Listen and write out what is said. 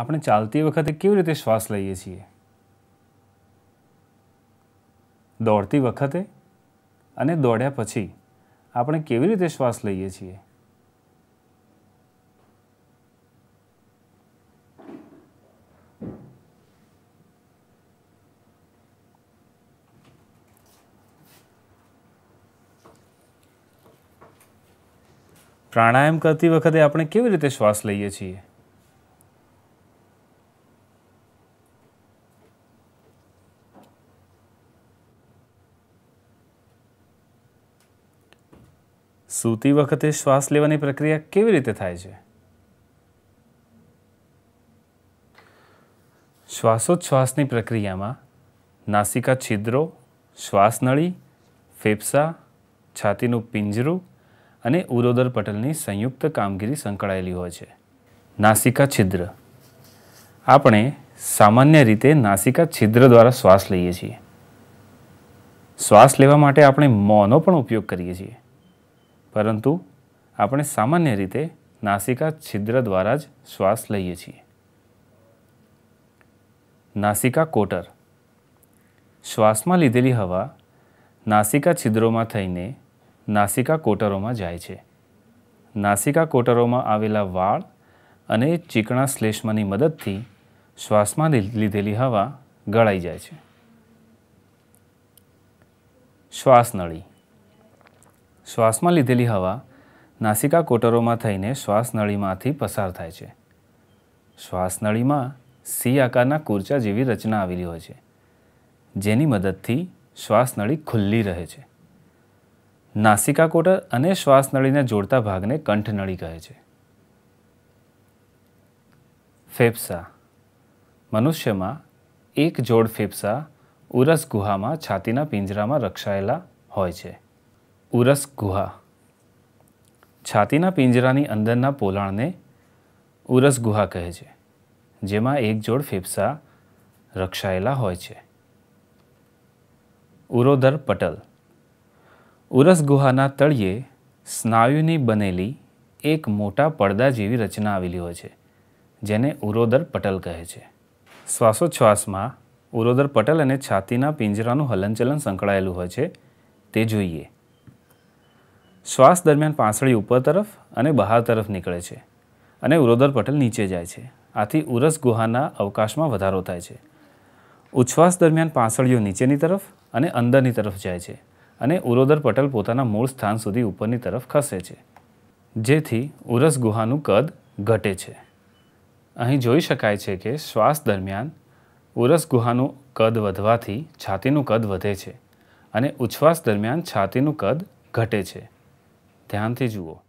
આપણે ચાલતી વખતે કેવી રીતે શ્વાસ લઈએ છીએ? દોડતી વખતે અને દોડ્યા પછી આપણે કેવી રીતે શ્વાસ લઈએ છીએ? પ્રાણાયામ કરતી વખતે આપણે કેવી રીતે શ્વાસ લઈએ છીએ? સૂતી વખતે શ્વાસ લેવાની પ્રક્રિયા કેવી રીતે થાય છે? શ્વાસોચ્છ્વાસની પ્રક્રિયામાં નાસિકા છિદ્રો શ્વાસનળી ફેફસા, છાતીનું પિંજરું અને ઉરોદર પટલની સંયુક્ત કામગીરી સંકળાયેલી હોય છે. નાસિકા છિદ્ર. આપણે સામાન્ય રીતે નાસિકા છિદ્ર દ્વારા શ્વાસ લઈએ છીએ. શ્વાસ લેવા માટે આપણે મોંનો પણ ઉપયોગ કરીએ છીએ. પરંતુ આપણે સામાન્ય રીતે નાસિકા છિદ્ર દ્વારા જ શ્વાસ લઈએ છીએ. નાસિકા કોટર. શ્વાસમાં લીધેલી હવા નાસિકા છિદ્રોમાં થઈને નાસિકા કોટરોમાં જાય છે. નાસિકા કોટરોમાં આવેલા વાળ અને ચીકણા શ્લેષ્માની મદદથી શ્વાસમાં લીધેલી હવા ગળાઈ જાય છે. શ્વાસનળી. શ્વાસમાં લીધેલી હવા નાસિકા કોટરોમાં થઈને શ્વાસનળીમાંથી પસાર થાય છે. શ્વાસનળીમાં સી આકારના કુર્ચા જેવી રચના આવેલી હોય છે, જેની મદદથી શ્વાસનળી ખુલ્લી રહે છે. નાસિકા કોટર અને શ્વાસનળીને જોડતા ભાગને કંઠનળી કહે છે. ફેફસા. મનુષ્યમાં એક જોડ ફેફસા ઉરસ ગુહામાં છાતીના પિંજરામાં રક્ષાયેલા હોય છે. ઉરસ ગુહા. છાતીના પિંજરાની અંદરના પોલાણને ઉરસ ગુહા કહે છે, જેમાં એક જોડ ફેફસા રક્ષાયેલા હોય છે. ઉરોદર પટલ. ઉરસ ગુહાના તળિયે સ્નાયુની બનેલી એક મોટા પડદા જેવી રચના આવેલી હોય છે, જેને ઉરોદર પટલ કહે છે. શ્વાસોચ્છ્વાસમાં ઉરોદર પટલ અને છાતીના પિંજરાનું હલનચલન સંકળાયેલું હોય છે, તે જોઈએ. શ્વાસ દરમિયાન પાંસળી ઉપર તરફ અને બહાર તરફ નીકળે છે અને ઉરોદર પટલ નીચે જાય છે. આથી ઉરસ ગુહાના અવકાશમાં વધારો થાય છે. ઉચ્છ્વાસ દરમિયાન પાંસળીઓ નીચેની તરફ અને અંદરની તરફ જાય છે અને ઉરોદર પટલ પોતાના મૂળ સ્થાન સુધી ઉપરની તરફ ખસે છે. જેથી ઉરસ ગુહાનું કદ ઘટે છે. અહીં જોઈ શકાય છે કે શ્વાસ દરમિયાન ઉરસ ગુહાનું કદ વધવાથી છાતીનું કદ વધે છે અને ઉચ્છ્વાસ દરમિયાન છાતીનું કદ ઘટે છે. 대한테 주고.